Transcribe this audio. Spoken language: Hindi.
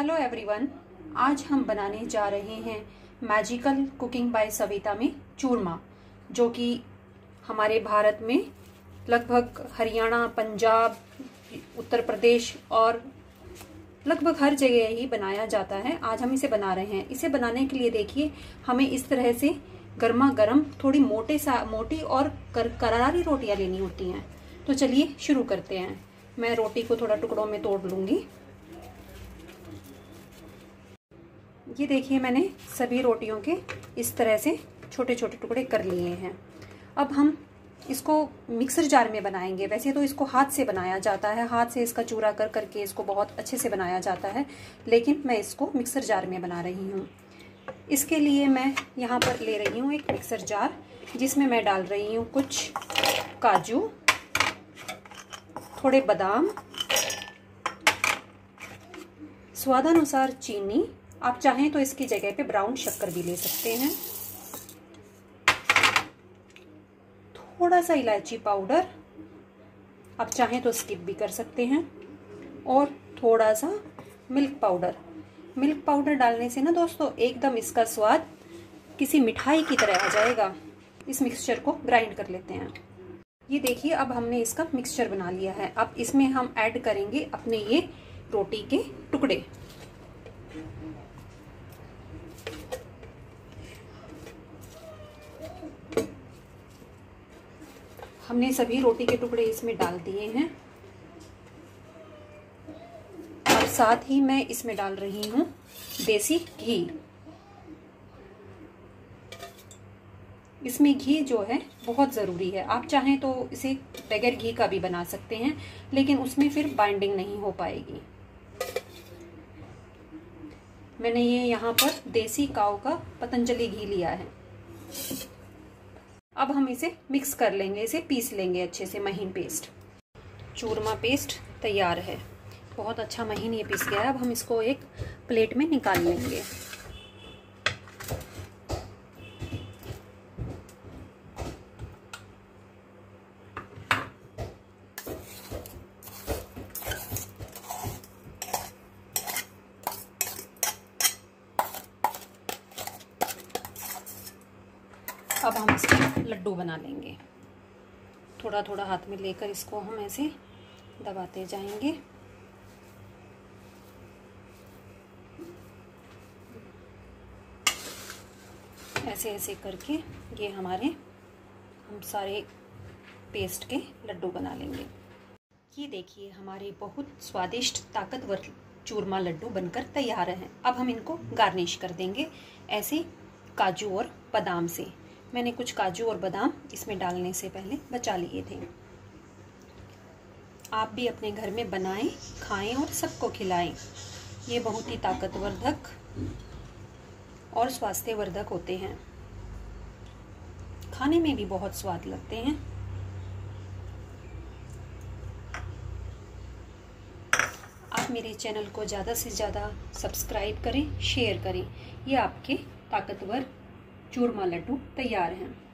हेलो एवरीवन आज हम बनाने जा रहे हैं मैजिकल कुकिंग बाय सविता में चूरमा जो कि हमारे भारत में लगभग हरियाणा पंजाब उत्तर प्रदेश और लगभग हर जगह ही बनाया जाता है। आज हम इसे बना रहे हैं। इसे बनाने के लिए देखिए हमें इस तरह से गर्मा गर्म थोड़ी मोटे सा मोटी और कर, करारी रोटियाँ लेनी होती हैं। तो चलिए शुरू करते हैं। मैं रोटी को थोड़ा टुकड़ों में तोड़ लूँगी। ये देखिए मैंने सभी रोटियों के इस तरह से छोटे छोटे टुकड़े कर लिए हैं। अब हम इसको मिक्सर जार में बनाएँगे। वैसे तो इसको हाथ से बनाया जाता है। हाथ से इसका चूरा कर करके इसको बहुत अच्छे से बनाया जाता है। लेकिन मैं इसको मिक्सर जार में बना रही हूँ। इसके लिए मैं यहाँ पर ले रही हूँ एक मिक्सर जार, जिसमें मैं डाल रही हूँ कुछ काजू, थोड़े बादाम, स्वादानुसार चीनी आप चाहें तो इसकी जगह पे ब्राउन शक्कर भी ले सकते हैं। थोड़ा सा इलायची पाउडर आप चाहें तो स्किप भी कर सकते हैं। और थोड़ा सा मिल्क पाउडर। मिल्क पाउडर डालने से ना दोस्तों, एकदम इसका स्वाद किसी मिठाई की तरह आ जाएगा। इस मिक्सचर को ग्राइंड कर लेते हैं। ये देखिए, अब हमने इसका मिक्सचर बना लिया है। अब इसमें हम ऐड करेंगे अपने ये रोटी के टुकड़े। हमने सभी रोटी के टुकड़े इसमें डाल दिए हैं। और साथ ही मैं इसमें डाल रही हूँ देसी घी। इसमें घी जो है, बहुत ज़रूरी है। आप चाहें तो इसे बगैर घी का भी बना सकते हैं, लेकिन उसमें फिर बाइंडिंग नहीं हो पाएगी। मैंने ये यहाँ पर देसी काव का पतंजलि घी लिया है। अब हम इसे मिक्स कर लेंगे, इसे पीस लेंगे अच्छे से, महीन पेस्ट चूरमा पेस्ट तैयार है। बहुत अच्छा महीन ये पीस गया है। अब हम इसको एक प्लेट में निकाल लेंगे। अब हम इसके लड्डू बना लेंगे। थोड़ा थोड़ा हाथ में लेकर इसको हम ऐसे दबाते जाएँगे। ऐसे ऐसे करके ये हमारे, हम सारे पेस्ट के लड्डू बना लेंगे। ये देखिए, हमारे बहुत स्वादिष्ट, ताकतवर चूरमा लड्डू बनकर तैयार हैं। अब हम इनको गार्निश कर देंगे ऐसे काजू और बादाम से। मैंने कुछ काजू और बादाम इसमें डालने से पहले बचा लिए थे। आप भी अपने घर में बनाएँ, खाएँ और सबको खिलाएँ। ये बहुत ही ताकतवर्धक और स्वास्थ्यवर्धक होते हैं। खाने में भी बहुत स्वाद लगते हैं। आप मेरे चैनल को ज़्यादा से ज़्यादा सब्सक्राइब करें, शेयर करें। ये आपके ताकतवर चूरमा लड्डू तैयार हैं।